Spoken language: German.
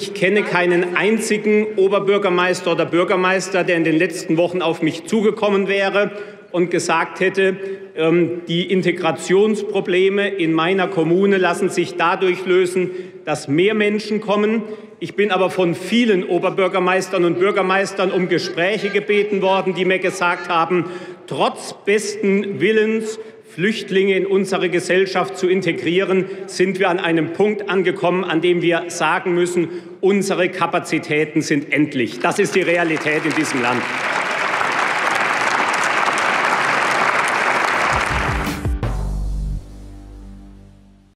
Ich kenne keinen einzigen Oberbürgermeister oder Bürgermeister, der in den letzten Wochen auf mich zugekommen wäre und gesagt hätte, ähm, die Integrationsprobleme in meiner Kommune lassen sich dadurch lösen, dass mehr Menschen kommen. Ich bin aber von vielen Oberbürgermeistern und Bürgermeistern um Gespräche gebeten worden, die mir gesagt haben, trotz besten Willens Flüchtlinge in unsere Gesellschaft zu integrieren, sind wir an einem Punkt angekommen, an dem wir sagen müssen, unsere Kapazitäten sind endlich. Das ist die Realität in diesem Land.